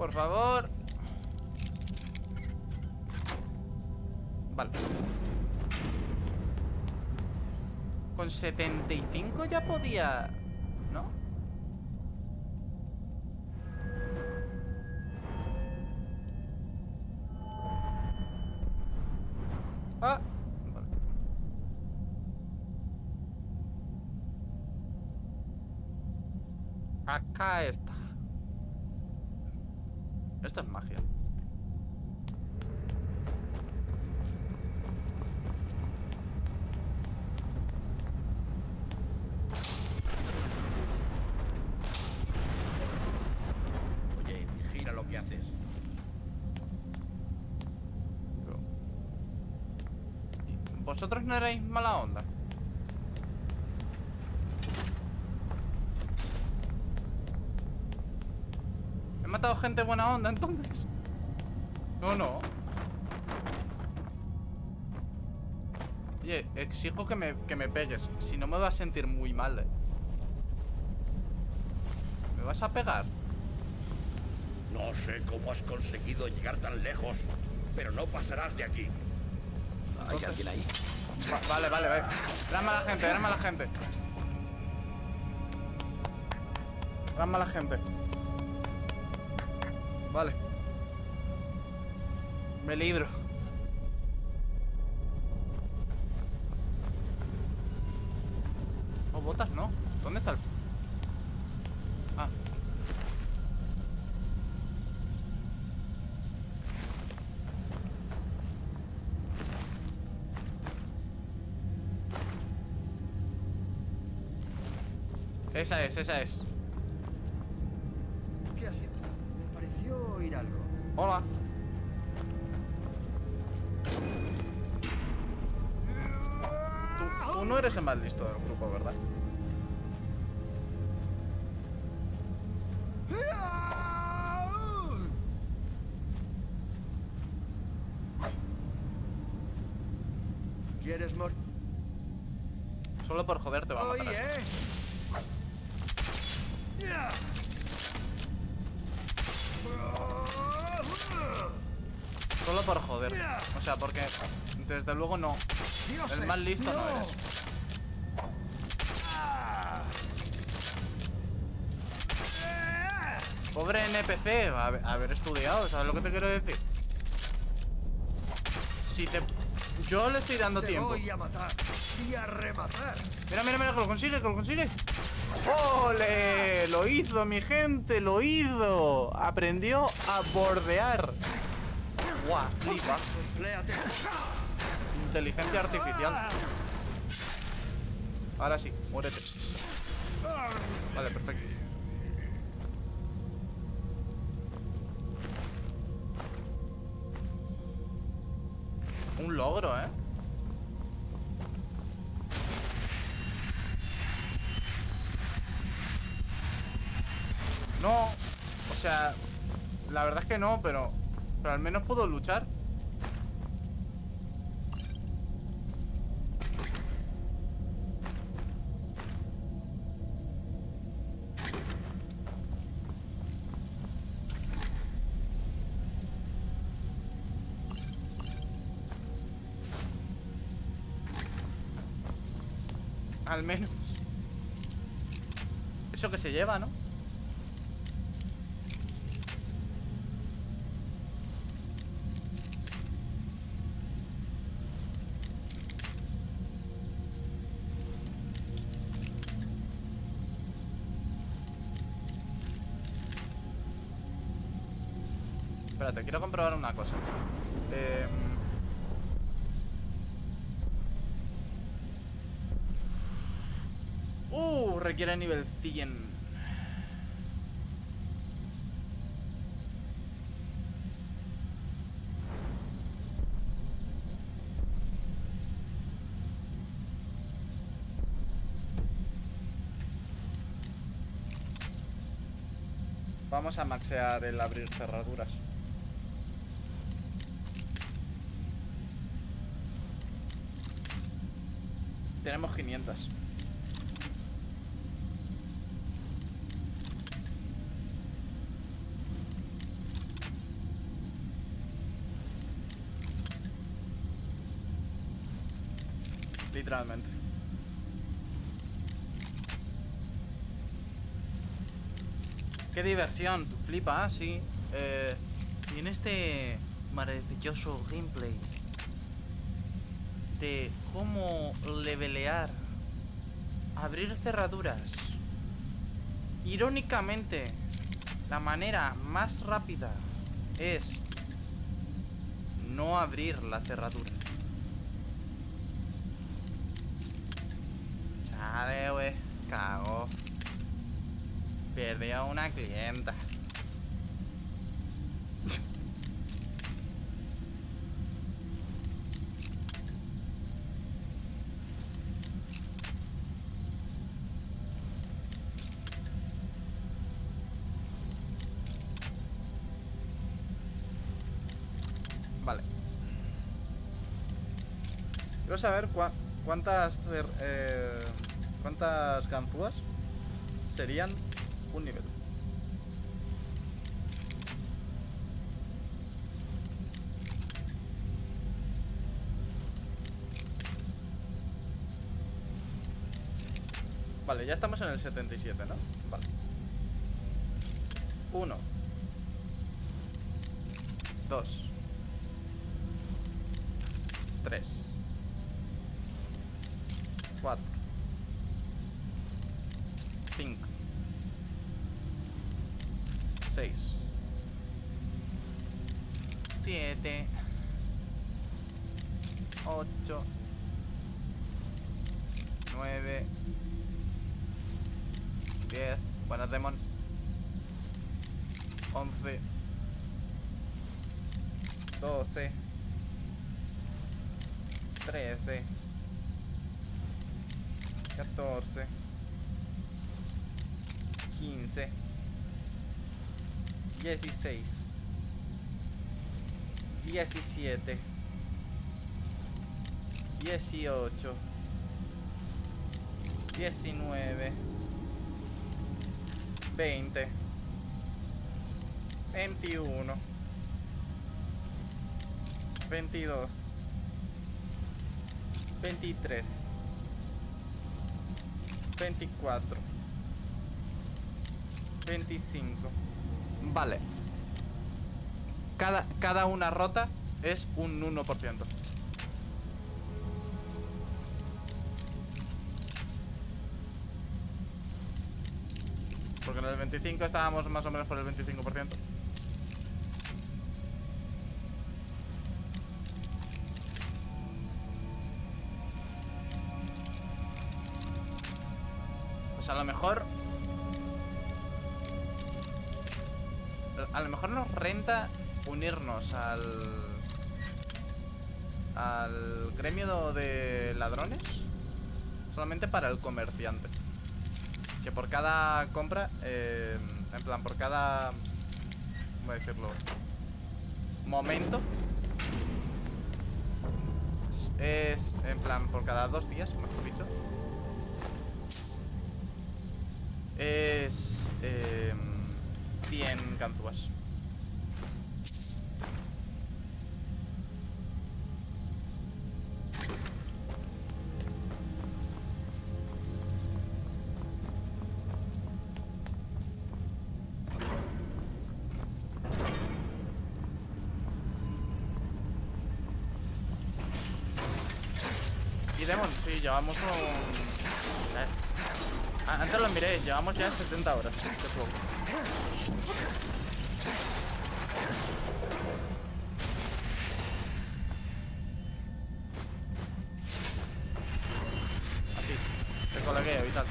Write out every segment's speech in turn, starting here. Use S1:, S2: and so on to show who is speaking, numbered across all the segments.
S1: Por favor. Vale. Con 75 ya podía... ¿No? Ah. Acá. Esto es magia.
S2: Oye, vigila lo que haces.
S1: ¿Vosotros no erais mala onda? Gente buena onda entonces? No, no. Oye, exijo que me, que me pegues. Si no me vas a sentir muy mal. eh. ¿Me vas a pegar?
S2: No sé cómo has conseguido llegar tan lejos, pero no pasarás de aquí.
S3: ¿Hay alguien ahí?
S1: Va- vale, vale, vale. Eran mala gente, eran mala gente. Eran mala gente. Vale. Me libro. Oh, botas no. ¿Dónde está el...? Ah. Esa es, esa es. Hola. Tú, tú no eres el más listo del grupo, ¿verdad?
S4: ¿Quieres morir?
S1: Solo por joder te va a matar.
S4: Oye.
S1: Solo por joder. O sea, porque desde luego no. El más listo no eres. Pobre NPC, haber, haber estudiado, ¿sabes lo que te quiero decir? Si te... Yo le estoy dando
S4: Te
S1: tiempo.
S4: voy a matar y a rematar.
S1: Mira, mira, mira, que lo consigue, que lo consigue. ¡Ole! Lo hizo, mi gente, lo hizo. Aprendió a bordear. Guau, flipas. Inteligencia artificial. Ahora sí, muérete. Vale, perfecto. Un logro, ¿eh? No, pero, pero al menos puedo luchar. Al menos. Eso que se lleva, ¿no? Espérate, quiero comprobar una cosa. Em, Uh, requiere nivel 100. Vamos a maxear el abrir cerraduras. Tenemos 500. Literalmente. Qué diversión, tú flipas, sí. Eh, y en este maravilloso gameplay de cómo levelear, abrir cerraduras. Irónicamente, la manera más rápida es no abrir la cerradura. Chale, wey, cago. Perdí a una clienta. Vale. Quiero saber cua- cuántas eh, cuántas ganzúas serían un nivel. Vale, ya estamos en el 77, ¿no? Vale. Uno. Dos. Tres. Cuatro. Cinco. Seis. Siete. Ocho. Nueve. Diez. Buenas, Demon. Once. Doce. Trece. Catorce. Quince. Dieciséis. Diecisiete. Dieciocho. Diecinueve. Veinte. Veintiuno. Veintidós. Veintitrés. Veinticuatro. Veinticinco. Vale. Cada, cada una rota es un 1%. Porque en el 25 estábamos más o menos por el 25%. A lo mejor... A lo mejor nos renta unirnos al... Al gremio de ladrones. Solamente para el comerciante. Que por cada compra, eh, en plan, por cada... ¿Cómo decirlo? Momento. Es, en plan, por cada dos días, mejor dicho. Es... Eh, 100 ganzúas. Llevamos ya 60 horas de juego. Así, de colegueo y tal.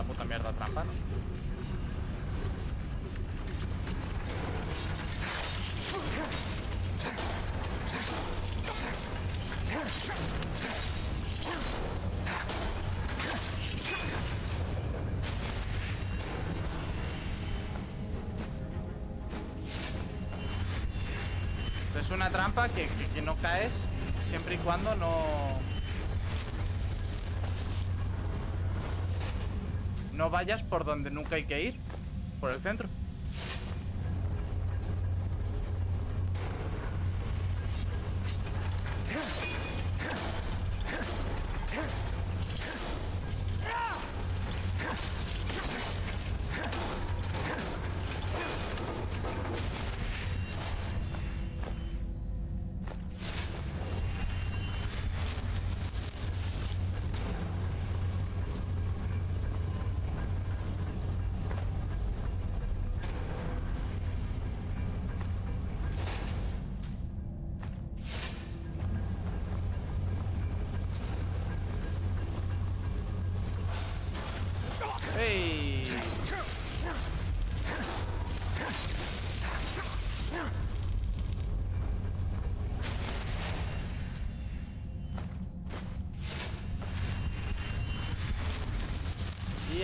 S1: La puta mierda trampa, ¿no? Es una trampa que, que- que no caes siempre y cuando no... No vayas por donde nunca hay que ir, por el centro.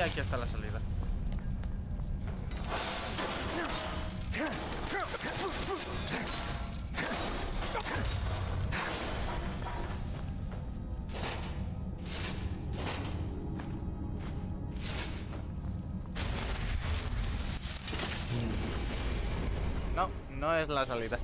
S1: Aquí está la salida. No, no es la salida.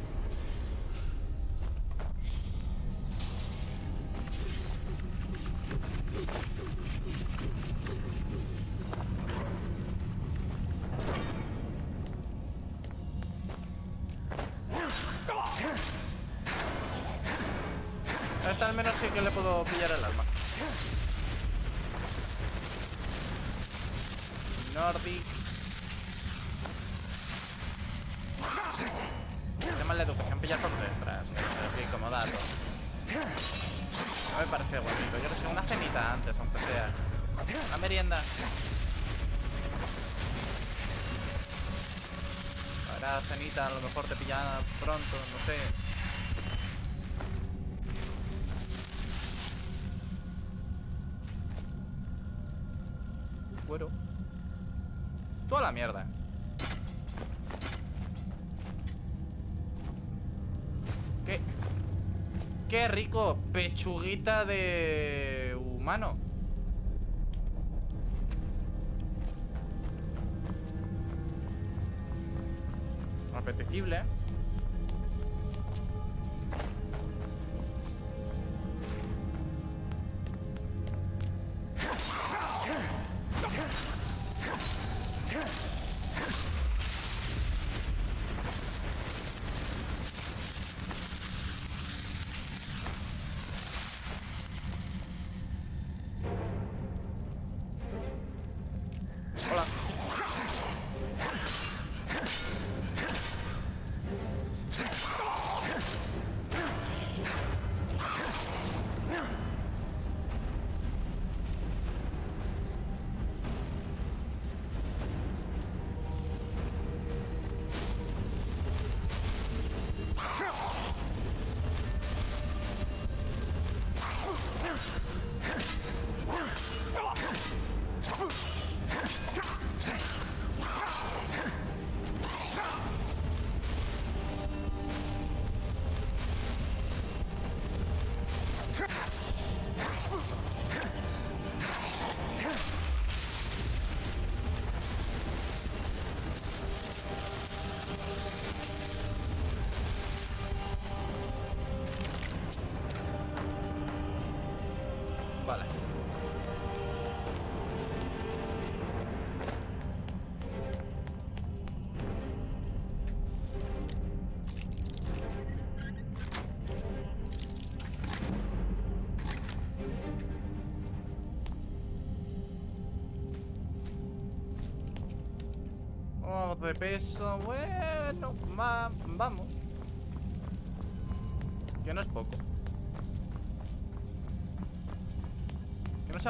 S1: No me parece bonito. Yo sé, una cenita antes, aunque sea. Una merienda. Ahora cenita, a lo mejor te pillan pronto, no sé. Pechuguita de humano. Apetecible, ¿eh? Vale. Vamos de peso, bueno, vamos. Que no es poco.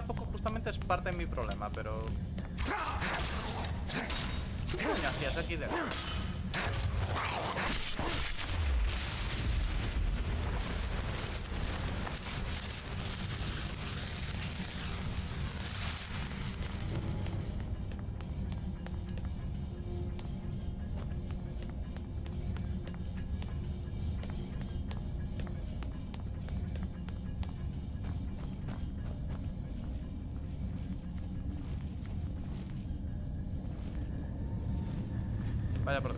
S1: Poco justamente es parte de mi problema, pero... Vaya por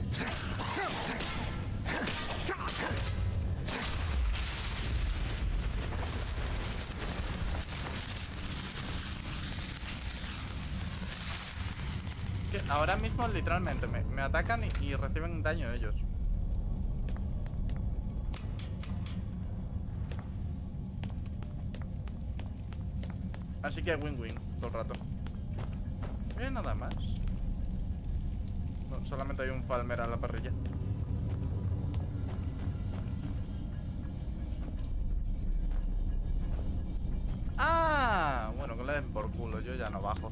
S1: ahora mismo literalmente me, atacan y, reciben daño ellos. Así que win-win todo el rato. Y nada más. Solamente hay un palmer a la parrilla. Ah, bueno, que le den por culo, yo ya no bajo.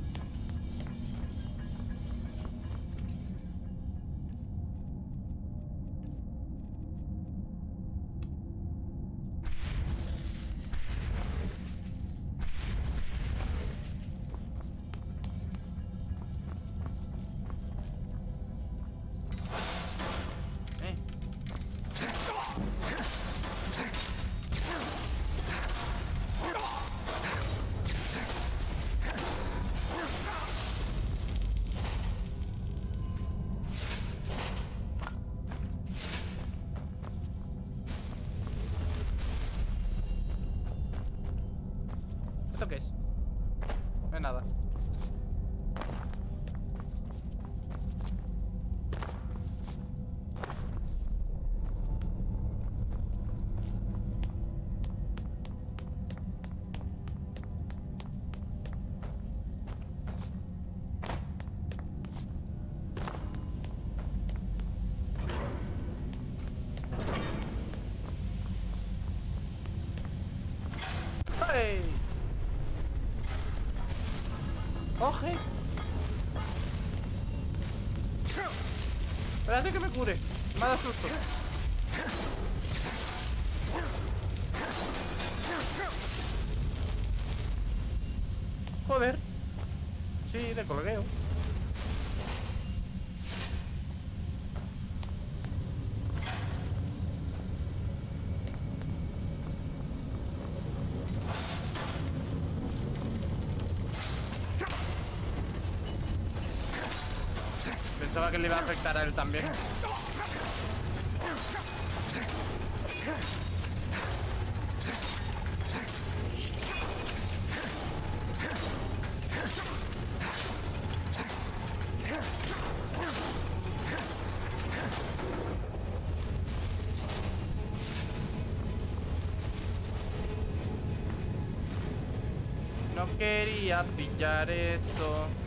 S1: ¡Hey! ¡Oje! Espérate que me cure. Me dado susto. Joder. Sí, de colgueo. Iba a afectar a él también. No quería pillar eso.